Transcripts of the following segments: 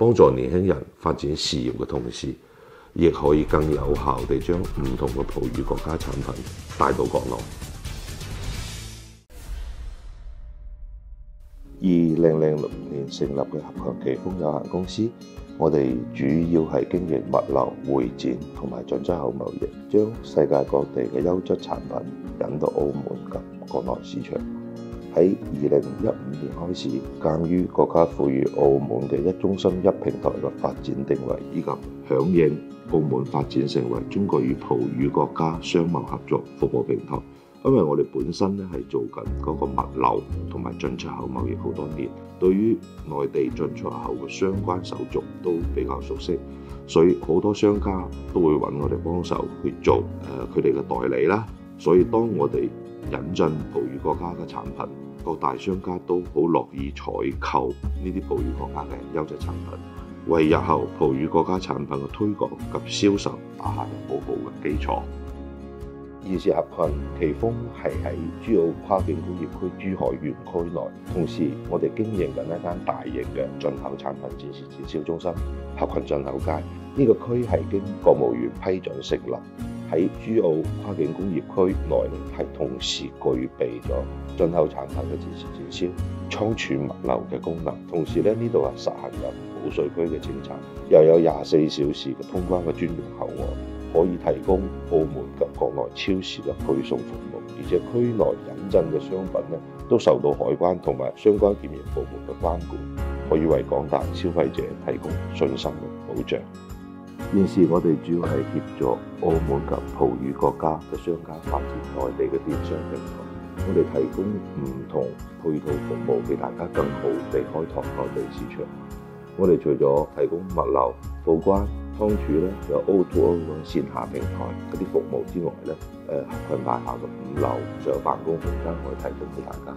幫助年輕人發展事業嘅同時，亦可以更有效地將唔同嘅葡語國家產品帶到國內。二零零六年成立嘅合強奇豐有限公司，我哋主要係經營物流、會展同埋進出口貿易，將世界各地嘅優質產品引到澳門及國內市場。喺二零一五年開始，鑑於國家賦予澳門嘅一中心一平台嘅發展定位，以及響應澳門發展成為中國與葡語國家商貿合作服務平台。因為我哋本身咧係做緊嗰個物流同埋進出口貿易好多年，對於內地進出口嘅相關手續都比較熟悉，所以好多商家都會揾我哋幫手去做誒佢哋嘅代理啦。所以當我哋引進葡語國家嘅產品，各大商家都好樂意採購呢啲葡語國家嘅優質產品，為日後葡語國家產品嘅推廣及銷售打下好好嘅基礎。現時合群奇峰係喺珠澳跨境工業區珠海園區內，同時我哋經營緊一間大型嘅進口產品展示展銷中心——合群進口街。呢、這個區係經國務院批准成立，喺珠澳跨境工業區內係同時具備咗進口產品嘅展示展銷、倉儲物流嘅功能。同時咧，呢度係實行緊保稅區嘅政策，又有廿四小時嘅通關嘅專用口岸。可以提供澳門及國內超市嘅配送服務，而且區內引進嘅商品咧都受到海關同埋相關檢驗部門嘅監管，可以為廣大消費者提供信心嘅保障。現時我哋主要係協助澳門及葡語國家嘅商家發展內地嘅電商平台，我哋提供唔同配套服務俾大家更好地開拓內地市場。我哋除咗提供物流、報關、倉儲咧有 O to O 嘅線下平台嗰啲服務之外咧，誒合群大廈嘅五樓仲有辦公空間可以提供俾大家。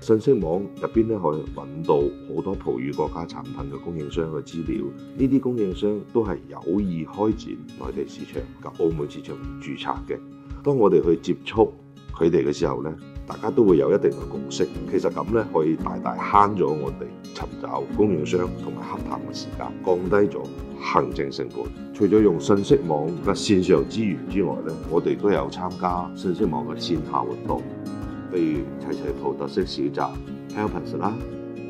信息網入邊咧可以揾到好多葡語國家產品嘅供應商嘅資料。呢啲供應商都係有意開展內地市場及澳門市場註冊嘅。當我哋去接觸佢哋嘅時候咧，大家都會有一定嘅共識。其實咁咧可以大大慳咗我哋尋找供應商同埋洽談嘅時間，降低咗行政成本。除咗用信息網嘅線上資源之外咧，我哋都有參加信息網嘅線下活動，譬如齊齊葡特色小集、Helpers 啦，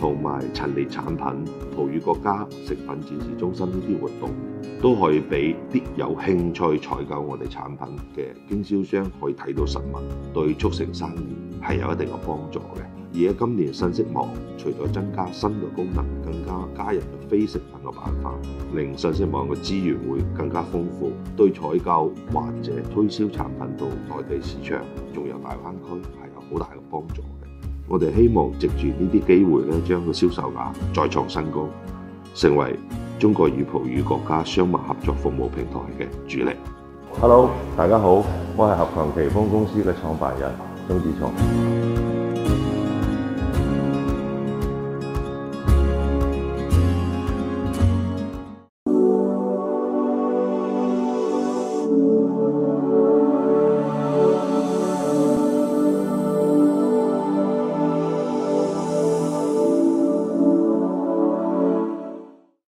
同埋陳列產品、葡語國家食品展示中心呢啲活動，都可以俾啲有興趣採購我哋產品嘅經銷商可以睇到實物，對促成生意係有一定嘅幫助嘅。而喺今年信息網，除咗增加新嘅功能，更加加入咗非食品嘅板塊，令信息網嘅資源會更加豐富，對採購或者推銷產品到內地市場，仲有大灣區係好大嘅幫助嘅。我哋希望藉住呢啲機會咧，將個銷售額再創新高，成為中國與葡語國家商務合作服務平台嘅主力。Hello，大家好，我係合強奇峰公司嘅創辦人鍾志松。